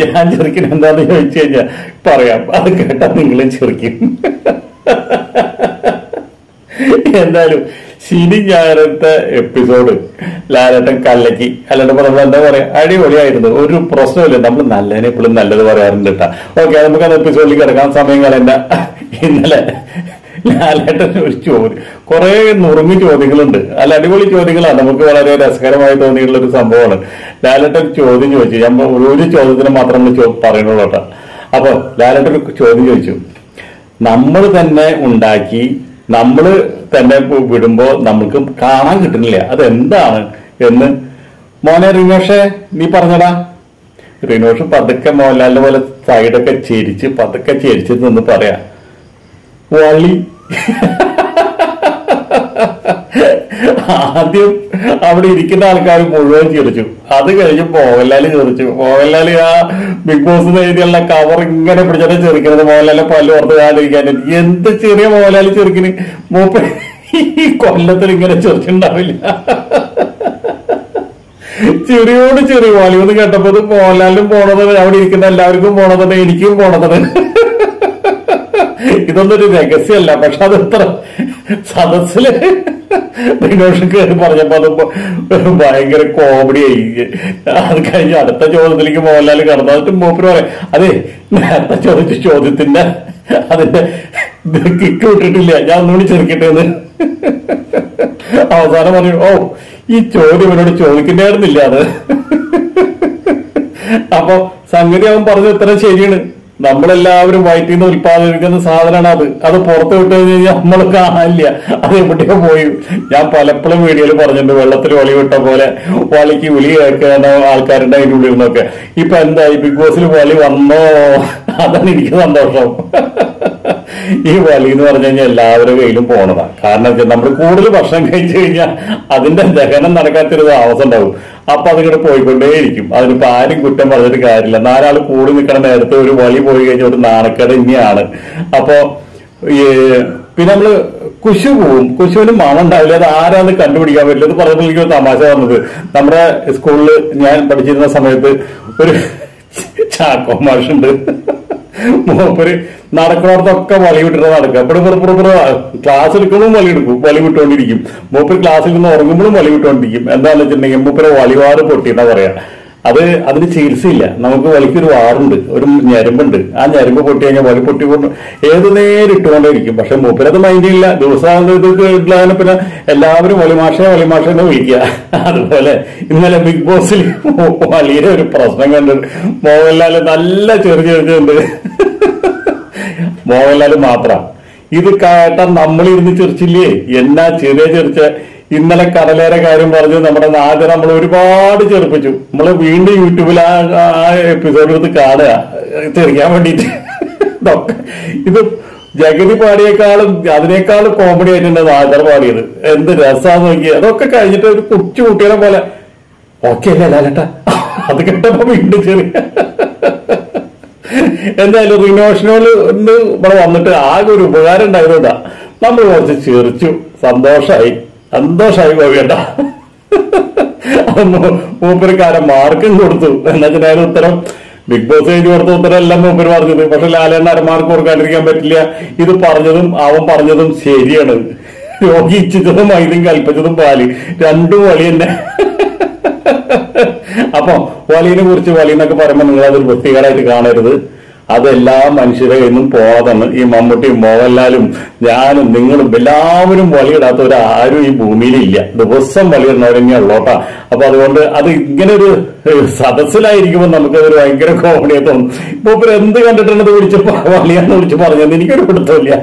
ഞാൻ ചെറുക്കിന് എന്താന്ന് ചോദിച്ചു കഴിഞ്ഞാൽ പറയാം. അത് കേട്ടാ നിങ്ങളും ചെറുക്കും എന്തായാലും ശനി ഞായറത്തെ എപ്പിസോഡ് ലാലേട്ടൻ കല്ലക്കി അല്ലാണ്ട് പറഞ്ഞത് എന്താ പറയാ? അടിപൊളിയായിരുന്നു. ഒരു പ്രശ്നമില്ല നമ്മൾ നല്ലതിനെ എപ്പോഴും നല്ലത് പറയാറുണ്ട് കേട്ടാ. ഓക്കെ നമുക്ക് അത് എപ്പിസോഡിൽ കിടക്കാൻ സമയം കളയണ്ട. ഇന്നലെ ലാലേട്ടൻ ഒരു ചോദ്യം കുറെ നുറുങ്ങി ചോദ്യങ്ങളുണ്ട്. അല്ല അടിപൊളി ചോദ്യങ്ങളാണ്. നമുക്ക് വളരെ രസകരമായി തോന്നിയിട്ടുള്ള ഒരു സംഭവമാണ്. ലാലേട്ടൻ ചോദ്യം ചോദിച്ചു. ഞാൻ ഒരു ചോദ്യത്തിന് മാത്രം നമ്മൾ പറയുന്നുള്ളൂ കേട്ടോ. അപ്പൊ ലാലേട്ടൻ ചോദ്യം ചോദിച്ചു. നമ്മൾ തന്നെ ഉണ്ടാക്കി നമ്മൾ തന്നെ വിടുമ്പോൾ വിടുമ്പോ നമുക്ക് കാണാൻ കിട്ടുന്നില്ല. അതെന്താണ്? എന്ന് മോനെ റിനോഷെ നീ പറഞ്ഞടാ. റിനോഷ് പതുക്കെ മോഹൻലാലിന്റെ പോലെ സൈഡൊക്കെ ചിരിച്ച് പതുക്കെ ചിരിച്ച് പറയാ. വളി ആദ്യം അവിടെ ഇരിക്കുന്ന ആൾക്കാർ മുഴുവൻ ചിരിച്ചു. അത് കഴിഞ്ഞ് മോഹൻലാൽ ചിരിച്ചു. മോഹൻലാൽ ആ ബിഗ് ബോസ് എഴുതിയുള്ള കവർ ഇങ്ങനെ പിടിച്ചിട്ട് ചെറുക്കുന്നത് മോഹൻലാലെ പല്ല് ഓർത്ത് കാലിരിക്കാൻ എന്ത് ചെറിയ മോഹൻലാൽ ചെറുക്കിന്? മൂപ്പ ഈ കൊല്ലത്തിൽ ഇങ്ങനെ ചെറുച്ചുണ്ടാവില്ല ചെറിയോട് ചെറിയ വാലിയൊന്ന് കേട്ടപ്പോ ഇത് മോഹൻലാലിനും പോണത് അവിടെ ഇരിക്കുന്ന എല്ലാവർക്കും പോണത് എനിക്കും പോണത് ഇതൊന്നും ഒരു രഹസ്യമല്ല പക്ഷെ അത് ഇത്ര സദസ്സിൽ വിനോഷം കയറി പറഞ്ഞപ്പോ അത് ഭയങ്കര കോമഡി ആയി. അത് കഴിഞ്ഞ് അടുത്ത ചോദ്യത്തിലേക്ക് മോഹൻലാൽ കടന്നു. എന്നിട്ട് മൂപ്പര് പറയാം അതെ നേരത്തെ ചോദിച്ച ചോദ്യത്തിന്റെ അതിന്റെ കിക്ക് വിട്ടിട്ടില്ല ഞാൻ ഒന്നുകൂടി ചെറുക്കട്ടെ എന്ന്. അവസാനം പറഞ്ഞു ഓ ഈ ചോദ്യം എന്നോട് ചോദിക്കണ്ടായിരുന്നില്ല അത്. അപ്പൊ സംഗതി അവൻ പറഞ്ഞു ഇത്ര ശരിയാണ്. നമ്മളെല്ലാവരും വയറ്റിൽ നിന്ന് ഉൽപ്പാദിപ്പിക്കുന്ന സാധനമാണ് അത്. അത് പുറത്ത് വിട്ട് കഴിഞ്ഞാൽ നമ്മൾ കാണില്ല അത് എവിടെയോ പോയി. ഞാൻ പലപ്പോഴും വീഡിയോയിൽ പറഞ്ഞിട്ടുണ്ട് വെള്ളത്തിൽ വളി വിട്ട പോലെ വളിക്ക് വിളി കേൾക്കേണ്ട ആൾക്കാരുടെ അതിന്റെ ഉള്ളിൽ നിന്നൊക്കെ. ഇപ്പൊ എന്തായി ബിഗ് ബോസിൽ വളി വന്നോ? അതാണ് എനിക്ക് സന്തോഷം. ഈ വലി എന്ന് പറഞ്ഞു കഴിഞ്ഞാൽ എല്ലാവരുടെ കയ്യിലും പോണതാണ് കാരണം നമ്മൾ കൂടുതൽ ഭക്ഷണം കഴിച്ചു കഴിഞ്ഞാൽ അതിന്റെ ദഹനം നടക്കാത്തൊരു താമസം ഉണ്ടാവും. അപ്പൊ അതിങ്ങനെ പോയിക്കൊണ്ടേയിരിക്കും. അതിനിപ്പോ ആരും കുറ്റം പറഞ്ഞിട്ട് കാര്യമില്ല. നാലാൾ കൂടി നിൽക്കണ നേരത്തെ ഒരു വഴി പോയി കഴിഞ്ഞാൽ ഒരു നാണക്കേട് ഇനിയാണ് അപ്പോ ഈ പിന്നെ നമ്മൾ കുശു പോവും. കുശുവിന് മണം ഉണ്ടാവില്ല. അത് ആരാന്ന് കണ്ടുപിടിക്കാൻ പറ്റില്ല. അത് പറഞ്ഞപ്പോൾ എനിക്ക് തമാശ വന്നത്. നമ്മുടെ സ്കൂളിൽ ഞാൻ പഠിച്ചിരുന്ന സമയത്ത് ഒരു ചാക്കോ മാഷുണ്ട്. മൂപ്പര് നടക്കണോടത്തൊക്കെ വലി വിട്ടിട്ട് നടക്കുക. ഇവിടെ ഇവിടെ ക്ലാസ് എടുക്കുമ്പോഴും വളി എടുക്കും വളി വിട്ടുകൊണ്ടിരിക്കും. മൂപ്പര് ക്ലാസ്സിൽ നിന്ന് ഉറങ്ങുമ്പോഴും വളി വിട്ടുകൊണ്ടിരിക്കും. എന്താണെന്ന് വെച്ചിട്ടുണ്ടെങ്കിൽ മൂപ്പര് വളിവാറ് പൊട്ടി എന്നാ പറയാ. അത് അതിന് ചികിത്സയില്ല നമുക്ക് വലിക്കൊരു വാറുണ്ട് ഒരു ഞരമ്പുണ്ട്. ആ ഞരമ്പ് പൊട്ടി കഴിഞ്ഞാൽ വലി പൊട്ടിക്കൊണ്ട് ഏത് നേരം ഇട്ടുകൊണ്ടേയിരിക്കും. പക്ഷെ മൂപ്പരത് മൈൻഡില്ല ദിവസം ഇത് കേട്ടില്ല പിന്നെ എല്ലാവരും വലിമാഷനെ വലിമാഷ എന്ന് വിളിക്കുക. അതുപോലെ ഇന്നലെ ബിഗ് ബോസിൽ വലിയ ഒരു പ്രശ്നം കണ്ടിട്ട് മോഹൻലാൽ നല്ല ചെറിയ ചെറിയുണ്ട് മോഹൻലാൽ മാത്രം. ഇത് കേട്ട നമ്മളിരുന്ന് ചെറിച്ചില്ലേ എന്നാ ചെറിയ ചെറിച്ച ഇന്നലെ കടലേറെ കാര്യം പറഞ്ഞു നമ്മുടെ നാട് നമ്മൾ ഒരുപാട് ചെറുപ്പിച്ചു. നമ്മൾ വീണ്ടും യൂട്യൂബിൽ ആ ആ എപ്പിസോഡ് എടുത്ത് കാണുക. ചെറിയാൻ വേണ്ടിയിട്ട്. ഇത് ജഗതി പാടിയേക്കാളും അതിനേക്കാളും കോമഡി ആയിട്ടുണ്ട് നാദർ പാടിയത്. എന്ത് രസാന്ന് നോക്കി അതൊക്കെ കഴിഞ്ഞിട്ട് ഒരു കൊച്ചു കുട്ടികളെ പോലെ ഓക്കെ അല്ലേ ലാലട്ട? അത് കേട്ടപ്പോ വീണ്ടും ചെറിയ എന്തായാലും റിനോഷനോട് ഇവിടെ വന്നിട്ട് ആകെ ഒരു ഉപകാരം ഉണ്ടായതുകൊണ്ടാ. നമ്മൾ കുറച്ച് ചിരിച്ചു. സന്തോഷായി. സന്തോഷായി പോകേണ്ട മൂപ്പരക്കാരൻ മാർക്കും കൊടുത്തു. എന്നാ വെച്ചാൽ ഉത്തരം ബിഗ് ബോസ് എഴുതി കൊടുത്ത ഉത്തരം എല്ലാം മൂപ്പര് പറഞ്ഞത്. പക്ഷെ ലാലേണ്ണ മാർക്ക് കൊടുക്കാണ്ടിരിക്കാൻ പറ്റില്ല. ഇത് പറഞ്ഞതും അവൻ പറഞ്ഞതും ശരിയാണ്. രോഗി ഇച്ഛിച്ചതും മൈതും കൽപ്പിച്ചതും പാൽ. രണ്ടും വളി തന്നെ. അപ്പൊ വലിയെ കുറിച്ച് വലിയെന്നൊക്കെ പറയുമ്പോ നിങ്ങൾ അതൊരു വൃത്തികേടായിട്ട് കാണരുത്. അതെല്ലാ മനുഷ്യരെ ഇന്നും പോകാതെന്ന് ഈ മമ്മൂട്ടിയും മോഹൻലാലും ഞാനും നിങ്ങളും എല്ലാവരും വളിയിടാത്ത ആരും ഈ ഭൂമിയിലില്ല ദിവസം വലിയിടുന്നവർ ഉള്ളോട്ടാ. അപ്പൊ അതുകൊണ്ട് അത് ഇങ്ങനെ ഒരു സദസ്സിലായിരിക്കുമ്പോൾ നമുക്കതൊരു ഭയങ്കര കോമഡിയെ തോന്നും. ഇപ്പൊ ഇപ്പൊ എന്ത് കണ്ടിട്ടുള്ളത് വിളിച്ച് വളിയാന്ന് വിളിച്ച് പറഞ്ഞത്? എനിക്കൊരു പിടുത്തമില്ല.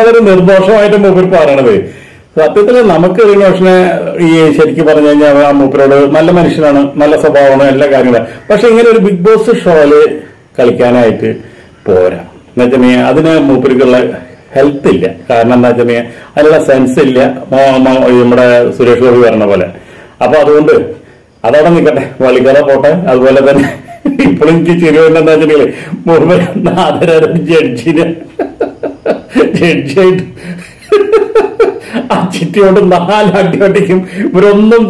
അതൊരു നിർദോഷമായിട്ട് മൂപ്പർ പറയണത്. സത്യത്തിൽ നമുക്ക് റിനോഷനെ ഈ ശരിക്കും പറഞ്ഞു കഴിഞ്ഞാൽ ആ മൂപ്പരോട് നല്ല മനുഷ്യനാണ് നല്ല സ്വഭാവമാണ് എല്ലാ കാര്യങ്ങളും പക്ഷെ ഇങ്ങനെ ഒരു ബിഗ് ബോസ് ഷോയിൽ കളിക്കാനായിട്ട് പോരാ. എന്നുവെച്ചാൽ അതിന് മൂപ്പർക്കുള്ള ഹെൽത്ത് ഇല്ല. കാരണം എന്താ വെച്ചാൽ അതിനുള്ള സെൻസ് ഇല്ല. നമ്മുടെ സുരേഷ് ഗോപി പറഞ്ഞ പോലെ. അപ്പൊ അതുകൊണ്ട് അതവിടെ നിൽക്കട്ടെ വളിക്കഥ പോട്ടെ. അതുപോലെ തന്നെ ഇപ്പോഴും എനിക്ക് ചിരി എന്താ വെച്ചിട്ടുണ്ടെങ്കിൽ മുഴുവൻ നാദര ജഡ്ജിന് ജഡ്ജിയായിട്ട് ആ ചിറ്റിയോട് നാല് അടി അടിക്കും. ഇവരൊന്നും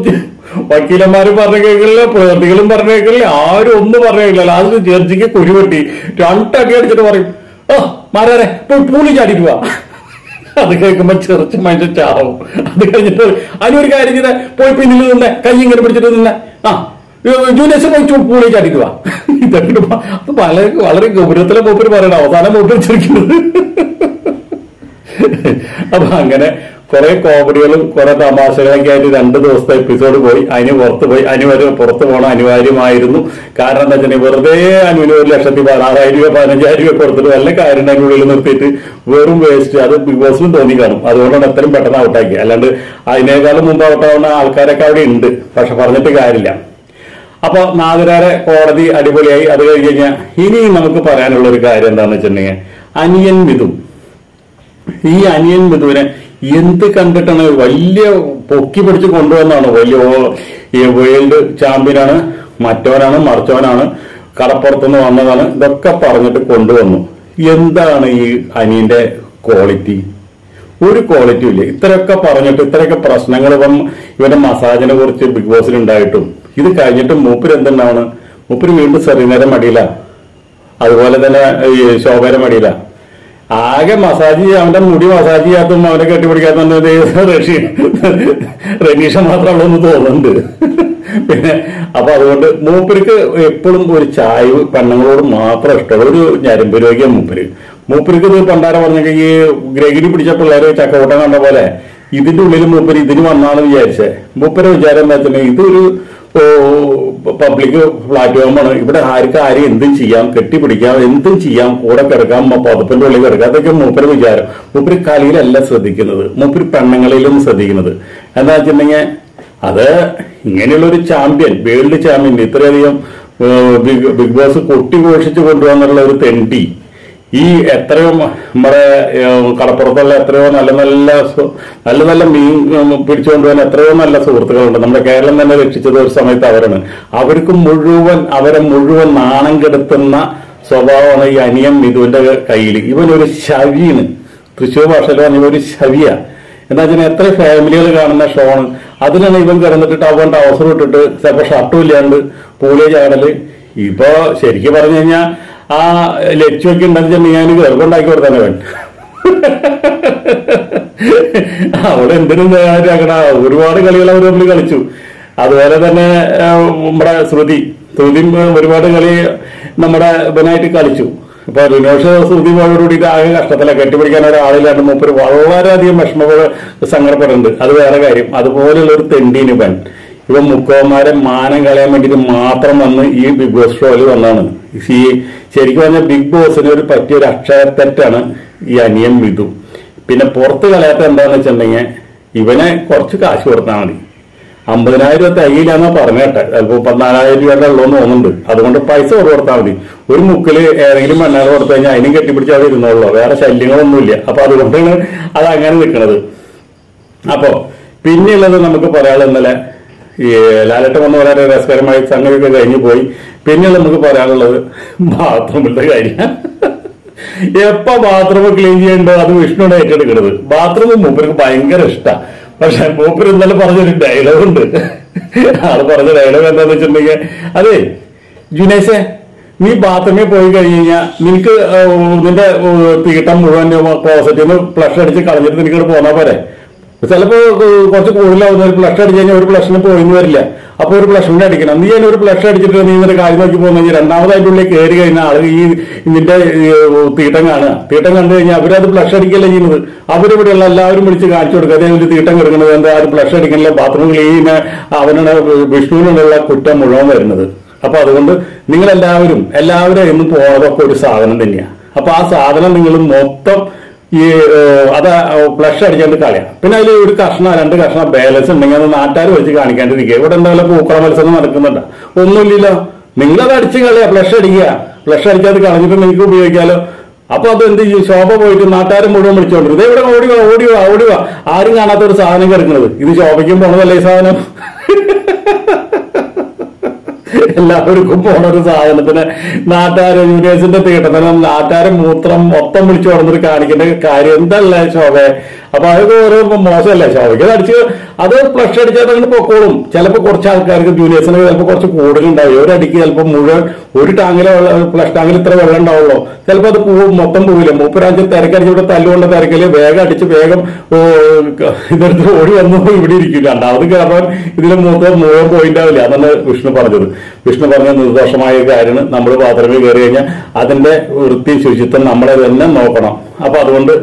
വക്കീലന്മാരും പറഞ്ഞു കേൾക്കില്ല പ്രതികളും പറഞ്ഞു കേൾക്കില്ല ആരും ഒന്നും പറഞ്ഞു കേൾക്കില്ല ലാസ്റ്റ് ജഡ്ജിക്ക് കുരുവെട്ടി രണ്ടൊക്കെ അടിച്ചിട്ട് പറയും ഓ മാരാരെ പോയി പൂളി ചാടിക്കുക അത് കേൾക്കുമ്പോ ചെറുച്ച് മനുഷ്യ ചാവും. അത് കഴിഞ്ഞിട്ട് അതിനൊരു കാര്യം ചെയ്ത പോയി പിന്നിൽ നിന്നെ കൈ ഇങ്ങനെ പിടിച്ചിട്ട് നിന്നെ. ആ ജൂനിയേഴ്സ് പോയി പൂളി ചാടിക്കുക ഇതൊക്കെ അത് വളരെ വളരെ ഗൗരവത്തിലെ മൂപ്പര് പറയണം അവസാനം മൂപ്പര് ചിരിക്കുന്നത്. അപ്പൊ അങ്ങനെ കുറെ കോമഡികളും കുറെ തമാശകളൊക്കെ ആയിട്ട് രണ്ട് ദിവസത്തെ എപ്പിസോഡ് പോയി. അതിന് പുറത്ത് പോയി. അതിന് പുറത്ത് പോകണം അനിവാര്യമായിരുന്നു. കാരണം എന്താ വെച്ചാൽ വെറുതെ അനുവിന് ഒരു ലക്ഷത്തി പതിനാറായിരം രൂപ പതിനഞ്ചായിരം രൂപ കൊടുത്തിട്ട് വല്ല കാര്യം അതിന്റെ ഉള്ളിൽ നിർത്തിയിട്ട് വെറും വേസ്റ്റ് അത് ബിഗ് ബോസിലും തോന്നി കാണും. അതുകൊണ്ടാണ് എത്രയും പെട്ടെന്ന് ഔട്ടാക്കി അല്ലാണ്ട് അതിനേക്കാളും മുമ്പ് ഔട്ടാവുന്ന ആൾക്കാരൊക്കെ അവിടെ ഉണ്ട്. പക്ഷെ പറഞ്ഞിട്ട് കാര്യമില്ല. അപ്പൊ നാഗരാരെ കോടതി അടിപൊളിയായി. അത് കഴിഞ്ഞ് കഴിഞ്ഞാൽ ഇനി നമുക്ക് പറയാനുള്ള ഒരു കാര്യം എന്താണെന്ന് വെച്ചിട്ടുണ്ടെങ്കിൽ അനിയൻ വിധു. ഈ അനിയൻ മിഥുവിനെ എന്ത് കണ്ടിട്ടാണ് വലിയ പൊക്കി പിടിച്ച് കൊണ്ടുവന്നാണ് വലിയ വേൾഡ് ചാമ്പ്യനാണ് മറ്റവനാണ് മറിച്ചവനാണ് കടപ്പുറത്തുനിന്ന് വന്നതാണ്. ഇതൊക്കെ പറഞ്ഞിട്ട് കൊണ്ടുവന്നു. എന്താണ് ഈ അനിയന്റെ ക്വാളിറ്റി ഒരു ക്വാളിറ്റി ഇല്ല. ഇത്രയൊക്കെ പറഞ്ഞിട്ട് ഇത്രയൊക്കെ പ്രശ്നങ്ങൾ ഇപ്പം ഇവന്റെ മസാജിനെ കുറിച്ച് ബിഗ് ബോസിൽ ഉണ്ടായിട്ടും. ഇത് കഴിഞ്ഞിട്ട് മൂപ്പര് എന്തുണ്ടാവണം? മൂപ്പര് വീണ്ടും സെറീനയുടെ മടിയില. അതുപോലെ തന്നെ ശോഭയുടെ മടിയില. ആകെ മസാജ് അവന്റെ മുടി മസാജ് ചെയ്യാത്തും അവനെ കെട്ടിപ്പിടിക്കാത്ത റഷീ റനീഷ മാത്രമുള്ള ഒന്ന് തോന്നുന്നുണ്ട്. പിന്നെ അപ്പൊ അതുകൊണ്ട് മൂപ്പർക്ക് എപ്പോഴും ഒരു ചായ പെണ്ണുങ്ങളോട് മാത്രം ഇഷ്ടമുള്ള ഒരു ഞരമ്പ് രോഗിയ മൂപ്പര്. മൂപ്പർക്ക് ഇത് പണ്ടാരം പറഞ്ഞ ഈ ഗ്രഹിണി പിടിച്ച പിള്ളേരെ ചക്കവട്ടം കണ്ട പോലെ ഇതിന്റെ ഉള്ളിൽ മൂപ്പര് ഇതിന് വന്നാണ് വിചാരിച്ചേ. മൂപ്പരെ വിചാരം എന്താ ഇതൊരു പബ്ലിക് പ്ലാറ്റ്ഫോമാണ് ഇവിടെ ആർക്ക് ആരും എന്തും ചെയ്യാം കെട്ടിപ്പിടിക്കാം എന്തും ചെയ്യാം കൂടെ കിടക്കാം പതുപ്പിന്റെ ഉള്ളിൽ കിടക്കാം. അതൊക്കെ മൂപ്പര് വിചാരം. മൂപ്പര് കളിയിലല്ല ശ്രദ്ധിക്കുന്നത്. മൂപ്പര് പെണ്ണുങ്ങളിലും ശ്രദ്ധിക്കുന്നത്. എന്താ വെച്ചിട്ടുണ്ടെങ്കിൽ അത് ഇങ്ങനെയുള്ള ഒരു ചാമ്പ്യൻ വേൾഡ് ചാമ്പ്യൻ ഇത്രയധികം ബിഗ് ബിഗ് ബോസ് കൊട്ടി ഘോഷിച്ചു കൊണ്ടുപോകാന്നുള്ള ഒരു തെണ്ടി ഈ എത്രയോ നമ്മുടെ കടപ്പുറത്തുള്ള എത്രയോ നല്ല നല്ല നല്ല നല്ല മീൻ പിടിച്ചുകൊണ്ട് പോകാൻ എത്രയോ നല്ല സുഹൃത്തുക്കളുണ്ട്. നമ്മുടെ കേരളം തന്നെ രക്ഷിച്ചത് ഒരു സമയത്ത് അവരാണ്. അവർക്ക് മുഴുവൻ അവരെ മുഴുവൻ നാണം കെടുത്തുന്ന സ്വഭാവമാണ് ഈ അനിയം മിഥുവിന്റെ കയ്യിൽ ഇവൻ ഒരു ശവിയാണ് തൃശ്ശൂർ ഭാഷയിൽ പറഞ്ഞ ഒരു ശവിയ. എന്താ വെച്ചാൽ എത്ര ഫാമിലികൾ കാണുന്ന ഷോണ് അതിനാണ് ഇവൻ കിടന്നിട്ട് അവൻ അവസരം ഇട്ടിട്ട് ചിലപ്പോൾ ഷർട്ടും ഇല്ലാണ്ട് പൂളിയ ചാടൽ. ഇപ്പൊ ശരിക്കും പറഞ്ഞു കഴിഞ്ഞാൽ ആ ലക്ഷ്യമൊക്കെ ഉണ്ടെന്ന് ഞാൻ ഗർഭമുണ്ടാക്കി കൊടുത്തന്നെ വേണ്ട അവിടെ എന്തിനും തയ്യാറാക്കണ ഒരുപാട് കളികൾ അവർ തമ്മിൽ കളിച്ചു. അതുപോലെ തന്നെ നമ്മുടെ ശ്രുതി. ശ്രുതി ഒരുപാട് കളി നമ്മുടെ ഇവനായിട്ട് കളിച്ചു. ഇപ്പൊ റിനോഷ് ശ്രുതി പോയോടുകൂടിയിട്ട് ആകെ കഷ്ടത്തില. കെട്ടിപ്പിടിക്കാൻ ഒരാളില്ലാണ്ട് മൂപ്പര് വളരെയധികം വിഷമങ്ങൾ സങ്കടപ്പെടുന്നുണ്ട് അത് വേറെ കാര്യം. അതുപോലെയുള്ള ഒരു തെണ്ടീന് ഇവൻ. ഇവൻ മുക്കോമാരെ മാനം കളയാൻ വേണ്ടിയിട്ട് മാത്രം വന്ന് ഈ ബിഗ് ബോസ് ഷോയിൽ വന്നാണ് ഈ ശരിക്കും പറഞ്ഞാൽ ബിഗ് ബോസിന് ഒരു പറ്റിയ ഒരു അക്ഷരത്തെറ്റാണ് ഈ അനിയൻ വിധു പിന്നെ പുറത്ത് കളയാത്ത എന്താണെന്ന് വെച്ചിട്ടുണ്ടെങ്കിൽ ഇവനെ കുറച്ച് കാശ് കൊടുത്താൽ മതി. അമ്പതിനായിരം രൂപ തൈയിലാണോ പറഞ്ഞേട്ടെ ചിലപ്പോ പതിനാലായിരം രൂപയുടെ ഉള്ളൂന്ന് തോന്നുന്നുണ്ട്. അതുകൊണ്ട് പൈസ കുറവ് കൊടുത്താൽ മതി. ഒരു മുക്കിൽ ഏതെങ്കിലും മണ്ണാൽ കൊടുത്തു കഴിഞ്ഞാൽ അതിനും കെട്ടിപ്പിടിച്ച് അവിടെ ഇരുന്നുള്ളൂ വേറെ ശല്യങ്ങളൊന്നുമില്ല. അപ്പൊ അതുകൊണ്ടാണ് അത് അങ്ങനെ നിൽക്കുന്നത്. അപ്പോ പിന്നെയുള്ളത് നമുക്ക് പറയാനുള്ളത് ഇന്നലെ ഈ ലാലട്ടം എന്ന് വളരെ രസകരമായി സംഗതിയൊക്കെ കഴിഞ്ഞു പോയി. പിന്നെ നമുക്ക് പറയാനുള്ളത് ബാത്റൂമിലത്തെ കാര്യം. എപ്പ ബാത്റൂം ക്ലീൻ ചെയ്യണ്ടോ? അത് വിഷ്ണുവിടെ ഏറ്റെടുക്കുന്നത് ബാത്റൂം മൂപ്പർക്ക് ഭയങ്കര ഇഷ്ടാ. പക്ഷെ മൂപ്പർ ഇന്നലെ പറഞ്ഞൊരു ഡയലോഗ് ഉണ്ട്. ആൾ പറഞ്ഞ ഡയലോഗ് എന്താന്ന് വെച്ചിട്ടുണ്ടെങ്കിൽ അതെ ജുനേഷെ നീ ബാത്റൂമിൽ പോയി കഴിഞ്ഞ് കഴിഞ്ഞാൽ നിനക്ക് നിന്റെ തീട്ടം മുഴുവൻ ക്ലോസറ്റിൽ നിന്ന് ഫ്ലഷ് അടിച്ച് കളഞ്ഞിട്ട് നിനക്ക് പോന്നാ പോരെ? ചിലപ്പോ കുറച്ച് കൂടുതലാവുന്ന ഒരു പ്ലഷ് അടിച്ച് കഴിഞ്ഞാൽ ഒരു പ്ലഷിന് പോയിന്ന് വരില്ല. അപ്പൊ ഒരു പ്ലഷിന്റെ അടിക്കണം. നീ ഒരു പ്ലഷ് അടിച്ചിട്ട് നീ നിന്റെ കാര്യം നോക്കി പോകുന്ന കഴിഞ്ഞാൽ രണ്ടാമതായിട്ട് ഉള്ളിൽ കയറി കഴിഞ്ഞാൽ ആൾ ഈ ഇതിന്റെ തീട്ടം കാണുക. തീട്ടം കണ്ടു കഴിഞ്ഞാൽ അവരത് പ്ലഷ് അടിക്കല്ലേ ചെയ്യുന്നത്. അവരിവിടെയുള്ള എല്ലാവരും വിളിച്ച് കാണിച്ചു കൊടുക്കുക. അതേ ഒരു തീട്ടം കിടക്കുന്നത് എന്താ? അത് പ്ലഷ് അടിക്കണില്ല. ബാത്റൂം ക്ലീൻ അവനാണ് വിഷ്ണുവിനുള്ള കുറ്റം മുഴുവൻ വരുന്നത്. അപ്പൊ അതുകൊണ്ട് നിങ്ങൾ എല്ലാവരും എല്ലാവരും ഇന്ന് പോകാതൊക്കെ ഒരു സാധനം തന്നെയാണ് അപ്പൊ ആ സാധനം നിങ്ങൾ മൊത്തം ഈ അത് ഫ്ലഷ് അടിക്കാണ്ട് കളയാം. പിന്നെ അതിൽ ഒരു കഷ്ണം രണ്ട് കഷ്ണം ബാലൻസ് ഉണ്ടെങ്കിൽ അത് നാട്ടുകാർ വെച്ച് കാണിക്കാണ്ടിരിക്കുക. ഇവിടെ എന്തായാലും പൂക്കള മത്സരം നടക്കുന്നുണ്ട്. ഒന്നുമില്ലല്ലോ. നിങ്ങളത് അടിച്ച് കളയാ ഫ്ലഷ് അടിക്കുക. ഫ്ലഷ് അടിക്കാതെ കളഞ്ഞിട്ട് നിങ്ങൾക്ക് ഉപയോഗിക്കാമല്ലോ അപ്പൊ അത് എന്ത് ചെയ്യും? ശോഭ പോയിട്ട് നാട്ടുകാരും മുഴുവൻ വിളിച്ചോണ്ടിരുന്നത് "ദേ ഇവിടെ ഓടിവാ ഓടിവാ ഓടിവാ ആരും കാണാത്ത ഒരു സാധനം കിടക്കുന്നത്. ഇത് ശോഭയ്ക്കും പോണതല്ലേ ഈ സാധനം? എല്ലാവർക്കും പോണ ഒരു സാധനത്തിന് നാട്ടുകാരെ യൂണിവേഴ്സിന്റെ തീട്ടത്തിന് നാട്ടുകാരെ മൂത്രം മൊത്തം വിളിച്ചു കൊടുത്തിട്ട് കാണിക്കേണ്ട കാര്യം എന്തല്ലേ ശോഭ? അപ്പൊ അതൊക്കെ ഓരോ മോശമല്ലേ? അത് അടിച്ച് അത് ഫ്ലഷ് അടിച്ചാൽ അങ്ങനെ പൊക്കോളും. ചിലപ്പോൾ കുറച്ച് ആൾക്കാർക്ക് ജൂനിയേഴ്സിന് ചിലപ്പോൾ കുറച്ച് കൂടുതലുണ്ടാവും. അടിക്ക് ചിലപ്പോൾ മുഴുവൻ ഒരു ടാങ്കിലെ ഫ്ലഷ് ടാങ്കിൽ ഇത്ര വെള്ളം ഉണ്ടാവുള്ളൂ. ചിലപ്പോൾ അത് പൂ മൊത്തം പോവില്ല? മൂപ്പരാഞ്ച് തിരക്കടിച്ച് ഇവിടെ തല്ലുകൊണ്ട് തിരക്കൽ വേഗം അടിച്ച് വേഗം ഇതെടുത്ത് ഓടി വന്നു ഇവിടെ ഇരിക്കില്ല രണ്ടാമത് കാരണം ഇതിന് മൂത്ത മുഴുവൻ പോയിന്റ് ആവില്ല? അതാണ് വിഷ്ണു പറഞ്ഞത്. വിഷ്ണു പറഞ്ഞ നിർദോഷമായ ഒരു കാര്യമാണ്. നമ്മൾ പാത്രമേ കയറി കഴിഞ്ഞാൽ അതിന്റെ വൃത്തി ശുചിത്വം നമ്മളെ തന്നെ നോക്കണം. അപ്പൊ അതുകൊണ്ട്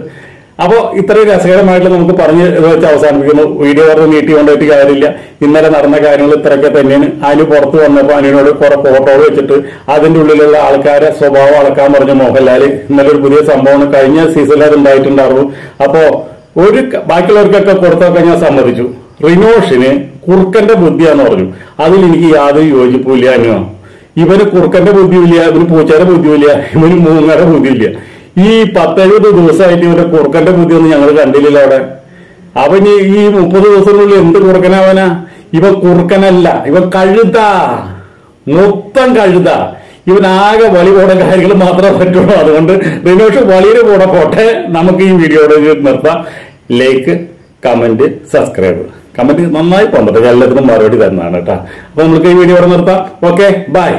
അപ്പോ ഇത്രയും രസകരമായിട്ട് നമുക്ക് പറഞ്ഞ് വെച്ച് അവസാനിപ്പിക്കുന്നു. വീഡിയോ പറഞ്ഞ് നീട്ടി കൊണ്ടുപോയിട്ട് കാര്യമില്ല. ഇന്നലെ നടന്ന കാര്യങ്ങൾ ഇത്രയൊക്കെ തന്നെയാണ്. അനു പുറത്ത് വന്നപ്പോൾ അനുവിനോട് കുറെ ഫോട്ടോ വെച്ചിട്ട് അതിന്റെ ഉള്ളിലുള്ള ആൾക്കാരെ സ്വഭാവം അളക്കാൻ പറഞ്ഞ മോഹൻലാൽ ഇന്നലെ ഒരു പുതിയ സംഭവമാണ്. കഴിഞ്ഞ സീസണിൽ അത് ഉണ്ടായിട്ടുണ്ടായിരുന്നു. അപ്പോ ഒരു ബാക്കിയുള്ളവർക്കൊക്കെ കൊടുത്തൊക്കെ ഞാൻ സമ്മതിച്ചു. റിനോഷിന് കുറുക്കന്റെ ബുദ്ധിയാന്ന് പറഞ്ഞു. അതിൽ എനിക്ക് യാതൊരു യോജിപ്പില്ല അനുവാണ് ഇവന് കുറുക്കന്റെ ബുദ്ധിയില്ല ഇവന് പൂച്ചയുടെ ബുദ്ധിയില്ല ഇവന് മൂങ്ങയുടെ ബുദ്ധിയില്ല ഈ പത്തെഴുപത് ദിവസമായിട്ട് ഇവന്റെ കുറുക്കന്റെ ബുദ്ധിയൊന്നും ഞങ്ങൾ കണ്ടില്ലല്ലോ അവിടെ. അവൻ ഈ മുപ്പത് ദിവസത്തിനുള്ളിൽ എന്ത് കുറുക്കനാവനാ ഇവ കുറുക്കനല്ല ഇവ കഴുത. മൊത്തം കഴുത. ഇവൻ ആകെ വളി പോണ കാര്യങ്ങൾ മാത്രമേ പറ്റുള്ളൂ. അതുകൊണ്ട് റിനോഷ് വലിയൊരു കൂടെ പോട്ടെ. നമുക്ക് ഈ വീഡിയോയുടെ നിർത്താം. ലൈക്ക് കമന്റ് സബ്സ്ക്രൈബ് കമന്റ് നന്നായി പോകണ്ടോ എല്ലാത്തിനും മറുപടി തരുന്നതാണ് കേട്ടോ. അപ്പൊ നമുക്ക് ഈ വീഡിയോ ഇവിടെ നിർത്താം. Okay bye